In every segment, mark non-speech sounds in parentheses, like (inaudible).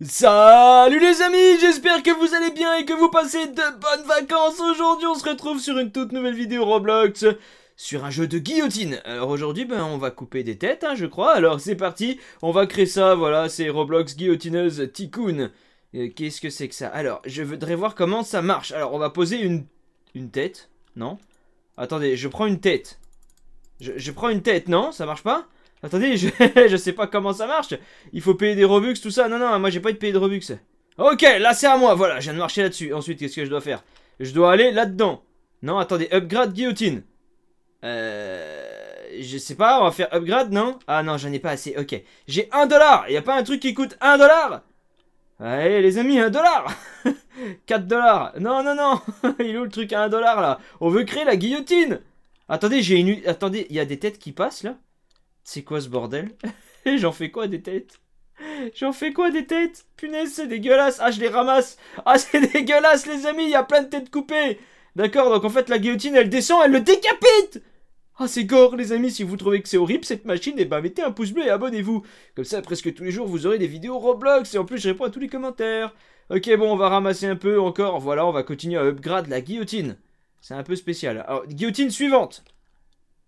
Salut les amis, j'espère que vous allez bien et que vous passez de bonnes vacances. Aujourd'hui, on se retrouve sur une toute nouvelle vidéo Roblox sur un jeu de guillotine. Alors aujourd'hui, ben, on va couper des têtes, hein, je crois. Alors c'est parti, on va créer ça, voilà, c'est Roblox Guillotineuse Tycoon. Euh, Qu'est-ce que c'est que ça? Alors, je voudrais voir comment ça marche. Alors, on va poser une, une tête, non? Attendez, je prends une tête. Je, je prends une tête, non? Ça marche pas? Attendez, (laughs) je, sais pas comment ça marche. Il faut payer des Robux, tout ça. Non, non, moi j'ai pas de payer de Robux. Ok, là c'est à moi. Voilà, je viens de marcher là-dessus. Ensuite, qu'est-ce que je dois faire? Je dois aller là-dedans. Non, attendez, upgrade guillotine. Euh... Je sais pas, on va faire upgrade, non? Ah non, j'en ai pas assez. Ok. J'ai un dollar. Y a pas un truc qui coûte un dollar? Allez, les amis, un dollar (laughs) 4 dollars. Non, non, non. (laughs) Il est où le truc à un dollar là? On veut créer la guillotine. Attendez, j'ai une... Attendez, il y a des têtes qui passent là? C'est quoi ce bordel (laughs) J'en fais quoi des têtes J'en fais quoi des têtes Punaise, c'est dégueulasse. Ah, je les ramasse. Ah, (laughs) c'est dégueulasse, les amis. Il y a plein de têtes coupées. D'accord, donc en fait, la guillotine, elle descend, elle le décapite. Ah, c'est gore, les amis. Si vous trouvez que c'est horrible, cette machine, eh ben, mettez un pouce bleu et abonnez-vous. Comme ça, presque tous les jours, vous aurez des vidéos Roblox. Et en plus, je réponds à tous les commentaires. Ok, bon, on va ramasser un peu encore. Voilà, on va continuer à upgrade la guillotine. C'est un peu spécial. Alors, guillotine suivante.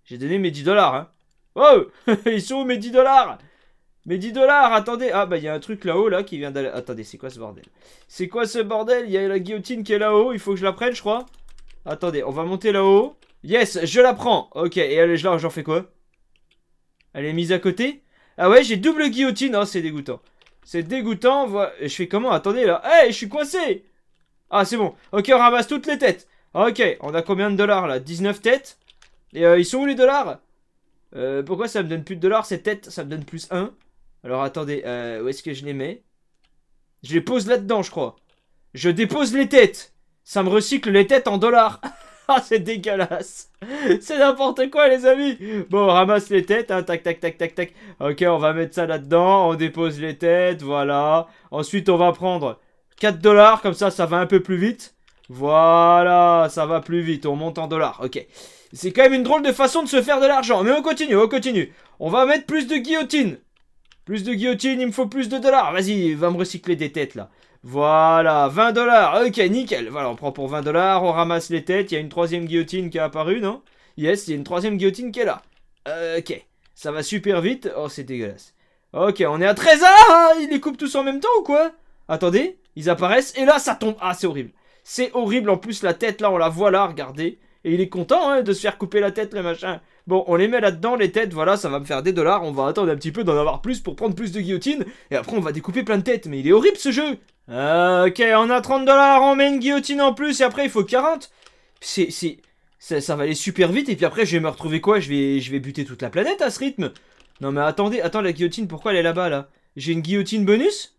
J'ai donné mes 10 dollars, hein. Oh (laughs) Ils sont où mes 10 dollars? Mes 10 dollars, attendez. Ah bah il y a un truc là-haut là qui vient d'aller... Attendez, c'est quoi ce bordel? C'est quoi ce bordel? Il y a la guillotine qui est là-haut, il faut que je la prenne je crois. Attendez, on va monter là-haut. Yes, je la prends. Ok, et elle, là j'en fais quoi? Elle est mise à côté? Ah ouais, j'ai double guillotine, oh c'est dégoûtant. C'est dégoûtant, je fais comment? Attendez là, hey, je suis coincé! Ah c'est bon, ok on ramasse toutes les têtes. Ok, on a combien de dollars là? 19 têtes. Et euh, ils sont où les dollars? Euh, pourquoi ça me donne plus de dollars? Ces têtes, ça me donne plus 1. Alors attendez, euh, où est-ce que je les mets? Je les pose là-dedans, je crois. Je dépose les têtes. Ça me recycle les têtes en dollars. (laughs) ah, c'est dégueulasse. (laughs) c'est n'importe quoi, les amis. Bon, on ramasse les têtes. Hein, tac, tac, tac, tac, tac. Ok, on va mettre ça là-dedans. On dépose les têtes. Voilà. Ensuite, on va prendre 4 dollars. Comme ça, ça va un peu plus vite. Voilà, ça va plus vite. On monte en dollars. Ok. C'est quand même une drôle de façon de se faire de l'argent. Mais on continue, on continue. On va mettre plus de guillotine. Plus de guillotine, il me faut plus de dollars. Vas-y, va me recycler des têtes là. Voilà, 20 dollars. Ok, nickel. Voilà, on prend pour 20 dollars, on ramasse les têtes. Il y a une troisième guillotine qui est apparue, non? Yes, il y a une troisième guillotine qui est là. ok, ça va super vite. Oh, c'est dégueulasse. Ok, on est à 13 Ah, ils les coupent tous en même temps ou quoi? Attendez, ils apparaissent et là, ça tombe. Ah, c'est horrible. C'est horrible. En plus, la tête là, on la voit là, regardez. Et il est content hein, de se faire couper la tête, le machin. Bon, on les met là-dedans, les têtes, voilà, ça va me faire des dollars. On va attendre un petit peu d'en avoir plus pour prendre plus de guillotine. Et après, on va découper plein de têtes. Mais il est horrible ce jeu. Euh, ok, on a 30 dollars, on met une guillotine en plus. Et après, il faut 40. C'est. c'est ça, ça, va aller super vite. Et puis après, je vais me retrouver quoi? Je vais, je vais buter toute la planète à ce rythme. Non, mais attendez, attends, la guillotine, pourquoi elle est là-bas, là, J'ai une guillotine bonus?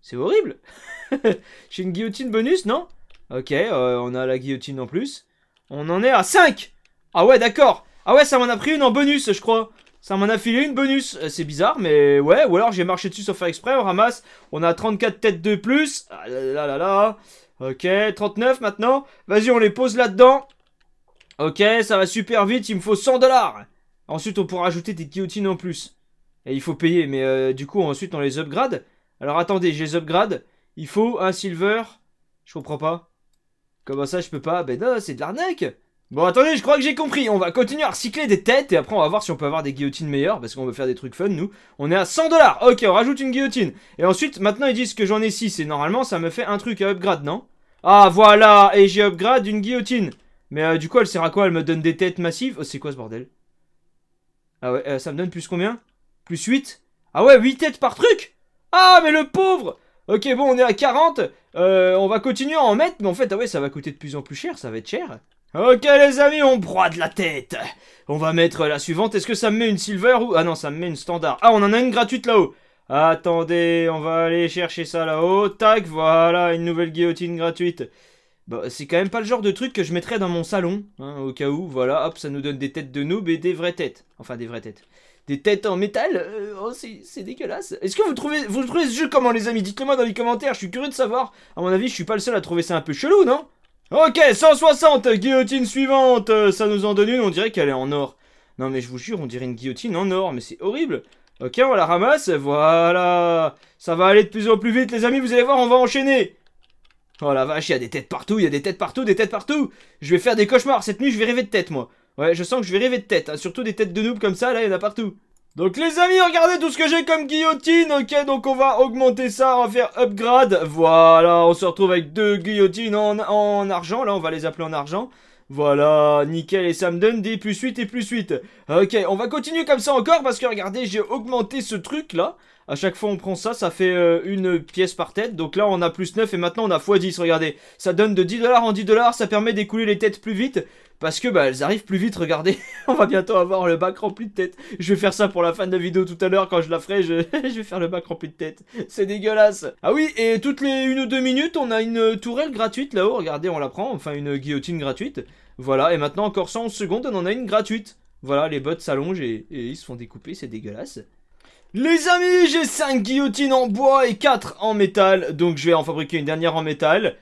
C'est horrible. (laughs) J'ai une guillotine bonus, non? Ok, euh, on a la guillotine en plus. On en est à 5 Ah ouais, d'accord Ah ouais, ça m'en a pris une en bonus, je crois. Ça m'en a filé une bonus. Euh, c'est bizarre, mais ouais. Ou alors j'ai marché dessus sans faire exprès, on ramasse. On a 34 têtes de plus. Ah là là là Ok, 39 maintenant. Vas-y, on les pose là-dedans. Ok, ça va super vite, il me faut 100 dollars. Ensuite, on pourra ajouter des guillotines en plus. Et il faut payer, mais euh, du coup, ensuite, on les upgrade. Alors attendez, j'ai les upgrade. Il faut un silver. Je comprends pas. Comment ça, je peux pas? Ben non, c'est de l'arnaque Bon, attendez, je crois que j'ai compris. On va continuer à recycler des têtes et après on va voir si on peut avoir des guillotines meilleures parce qu'on veut faire des trucs fun, nous. On est à 100 dollars. Ok, on rajoute une guillotine. Et ensuite, maintenant ils disent que j'en ai 6 et normalement ça me fait un truc à upgrade, non? Ah, voilà Et j'ai upgrade une guillotine. Mais euh, du coup, elle sert à quoi? Elle me donne des têtes massives? Oh, c'est quoi ce bordel? Ah ouais, euh, ça me donne plus combien? Plus 8 Ah ouais, 8 têtes par truc? Ah, mais le pauvre Ok, bon, on est à 40. Euh, on va continuer à en mettre, mais en fait, ah ouais, ça va coûter de plus en plus cher, ça va être cher. Ok, les amis, on broie de la tête. On va mettre la suivante. Est-ce que ça me met une silver ou... Ah non, ça me met une standard. Ah, on en a une gratuite là-haut. Attendez, on va aller chercher ça là-haut. Tac, voilà, une nouvelle guillotine gratuite. Bah, c'est quand même pas le genre de truc que je mettrais dans mon salon, hein, au cas où. Voilà, hop, ça nous donne des têtes de noob et des vraies têtes. Enfin, des vraies têtes des têtes en métal. Euh, oh, c'est dégueulasse. Est-ce que vous trouvez, vous trouvez ce jeu comment, les amis? Dites-le moi dans les commentaires, je suis curieux de savoir. À mon avis, je suis pas le seul à trouver ça un peu chelou, non? Ok, 160, guillotine suivante. Ça nous en donne une, on dirait qu'elle est en or. Non, mais je vous jure, on dirait une guillotine en or, mais c'est horrible. Ok, on la ramasse, voilà. Ça va aller de plus en plus vite, les amis, vous allez voir, on va enchaîner. Oh la vache, il y a des têtes partout, il y a des têtes partout, des têtes partout. Je vais faire des cauchemars, cette nuit, je vais rêver de tête, moi. Ouais, je sens que je vais rêver de tête, hein. surtout des têtes de noob comme ça, là, il y en a partout. Donc les amis, regardez tout ce que j'ai comme guillotine, ok, donc on va augmenter ça, on va faire upgrade, voilà, on se retrouve avec deux guillotines en, en argent, là on va les appeler en argent, voilà, nickel, et ça me donne des plus 8 et plus 8. Ok, on va continuer comme ça encore, parce que regardez, j'ai augmenté ce truc là, à chaque fois on prend ça, ça fait euh, une pièce par tête, donc là on a plus 9 et maintenant on a x10, regardez, ça donne de 10 dollars en 10 dollars, ça permet d'écouler les têtes plus vite, parce que bah elles arrivent plus vite, regardez. (laughs) On va bientôt avoir le bac rempli de têtes. Je vais faire ça pour la fin de la vidéo tout à l'heure quand je la ferai. Je... (laughs) vais faire le bac rempli de têtes. C'est dégueulasse. Ah oui, et toutes les une ou deux minutes, on a une tourelle gratuite là-haut. Regardez, on la prend. Enfin, une guillotine gratuite. Voilà, et maintenant encore 111 secondes, on en a une gratuite. Voilà, les bottes s'allongent et, et ils se font découper, c'est dégueulasse. Les amis, j'ai 5 guillotines en bois et 4 en métal. Donc je vais en fabriquer une dernière en métal.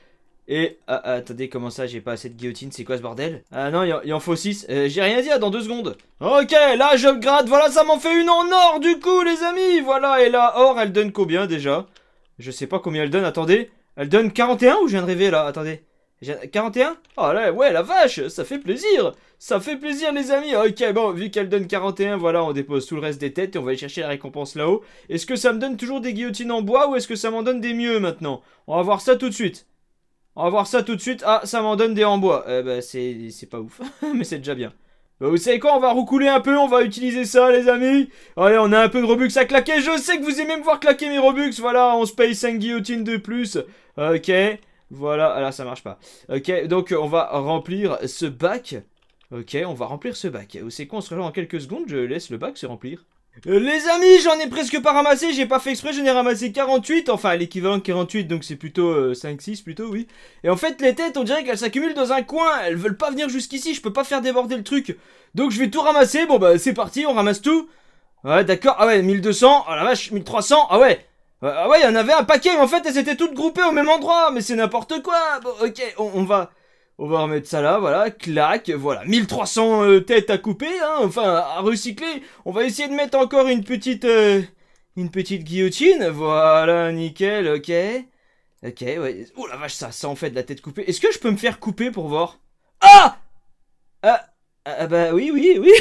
Et... Ah, ah, attendez, comment ça, j'ai pas assez de guillotine C'est quoi ce bordel? Ah non, il en faut 6. Euh, j'ai rien dit, dans deux secondes. Ok, là, j'upgrade. Voilà, ça m'en fait une en or, du coup, les amis. Voilà, et la or, elle donne combien, déjà? Je sais pas combien elle donne, attendez. Elle donne 41 ou je viens de rêver, là Attendez. 41 Oh là, ouais, la vache, ça fait plaisir Ça fait plaisir, les amis Ok, bon, vu qu'elle donne 41, voilà, on dépose tout le reste des têtes et on va aller chercher la récompense là-haut. Est-ce que ça me donne toujours des guillotines en bois ou est-ce que ça m'en donne des mieux, maintenant? On va voir ça tout de suite. On va voir ça tout de suite. Ah, ça m'en donne des en bois. Eh ben, c'est pas ouf. (laughs) Mais c'est déjà bien. Bah, vous savez quoi, on va recouler un peu, on va utiliser ça, les amis. Allez, on a un peu de Robux à claquer. Je sais que vous aimez me voir claquer mes Robux. Voilà, on se paye 5 guillotines de plus. Ok, voilà. Ah là, ça marche pas. Ok, donc on va remplir ce bac. Ok, on va remplir ce bac. Vous savez quoi, on se rejoint en quelques secondes. Je laisse le bac se remplir. Euh, les amis, j'en ai presque pas ramassé, j'ai pas fait exprès, j'en ai ramassé 48, enfin l'équivalent de 48, donc c'est plutôt 5-6 euh, plutôt, oui. Et en fait, les têtes, on dirait qu'elles s'accumulent dans un coin, elles veulent pas venir jusqu'ici, je peux pas faire déborder le truc. Donc je vais tout ramasser, bon bah c'est parti, on ramasse tout. Ouais, d'accord, ah ouais, 1200, oh la vache, 1300, ah ouais. Ah ouais, il y en avait un paquet, mais en fait elles étaient toutes groupées au même endroit, mais c'est n'importe quoi. Bon, ok, on va... On va remettre ça là, voilà, clac, voilà, 1300 euh, têtes à couper, hein, enfin, à recycler. On va essayer de mettre encore une petite, euh, une petite guillotine, voilà, nickel, ok. Ok, ouais, oh la vache, ça, ça en fait de la tête coupée. Est-ce que je peux me faire couper pour voir? Ah ah, ah, bah oui, oui, oui,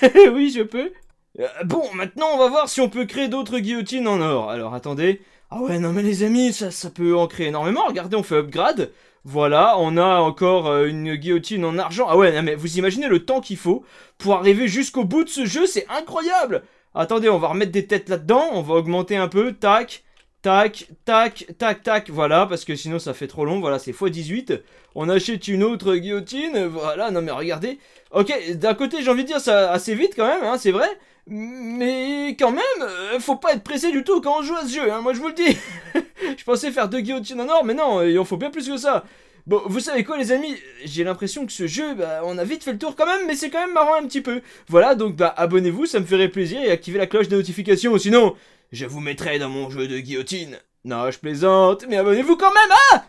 (laughs) oui, je peux. Euh, bon, maintenant, on va voir si on peut créer d'autres guillotines en or. Alors, attendez. Ah ouais, non mais les amis, ça, ça peut en créer énormément. Regardez, on fait upgrade. Voilà, on a encore euh, une guillotine en argent. Ah ouais, mais vous imaginez le temps qu'il faut pour arriver jusqu'au bout de ce jeu, c'est incroyable Attendez, on va remettre des têtes là-dedans, on va augmenter un peu, tac, tac, tac, tac, tac, voilà, parce que sinon ça fait trop long, voilà, c'est x18. On achète une autre guillotine, voilà, non mais regardez. Ok, d'un côté j'ai envie de dire ça assez vite quand même, hein, c'est vrai, mais quand même, euh, faut pas être pressé du tout quand on joue à ce jeu, hein, moi je vous le dis. (laughs) je pensais faire deux guillotines en or, mais non, il en faut bien plus que ça. Bon, vous savez quoi les amis J'ai l'impression que ce jeu, bah, on a vite fait le tour quand même, mais c'est quand même marrant un petit peu. Voilà, donc bah abonnez-vous, ça me ferait plaisir, et activez la cloche de notification, sinon, je vous mettrai dans mon jeu de guillotine. Non, je plaisante, mais abonnez-vous quand même, ah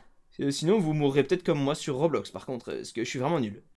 Sinon, vous mourrez peut-être comme moi sur Roblox, par contre, parce que je suis vraiment nul.